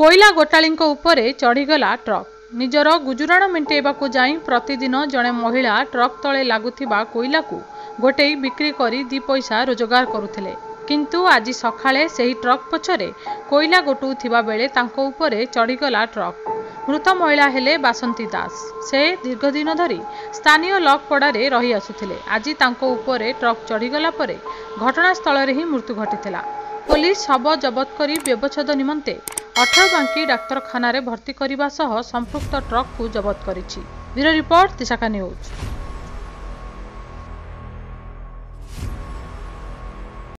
କୋଇଲା ଗୋଟାଳିଙ୍କ ଉପରେ ଚଢ଼ିଗଲା ଟ୍ରକ୍ ନିଜର ଗୁଜୁରାଣ ମେଣ୍ଟେଇବାକୁ ଯାଇ ପ୍ରତିଦିନ ଜଣେ ମହିଳା ଟ୍ରକ୍ ତଳେ ଲାଗୁଥିବା କୋଇଲାକୁ ଗୋଟେଇ ବିକ୍ରି କରି ଦୁଇ ପଇସା ରୋଜଗାର କରୁଥିଲେ କିନ୍ତୁ ଆଜି ସକାଳେ ସେହି ଟ୍ରକ୍ ପଛରେ କୋଇଲା ଗୋଟଉଥିବା ବେଳେ ତାଙ୍କ ଉପରେ ଚଢ଼ିଗଲା ଟ୍ରକ୍ ମୃତ ମହିଳା ହେଲେ ବାସନ୍ତୀ ଦାସ ସେ ଦୀର୍ଘଦିନ ଧରି ସ୍ଥାନୀୟ ଲକ୍ପଡ଼ାରେ ରହି ଆସୁଥିଲେ ଆଜି ତାଙ୍କ ଉପରେ ଟ୍ରକ୍ ଚଢ଼ିଗଲା ପରେ ଘଟଣାସ୍ଥଳରେ ହିଁ ମୃତ୍ୟୁ ଘଟିଥିଲା পুলিশ শব জবত করে ব্যবচ্ছেদ নিমন্তে অঠাবাঙ্কি ডাক্তারখানায় ভর্তি করা সহ সম্পৃক্ত ট্রকু জবত করেছে বিরো রিপোর্ট তিশাকা নিউজ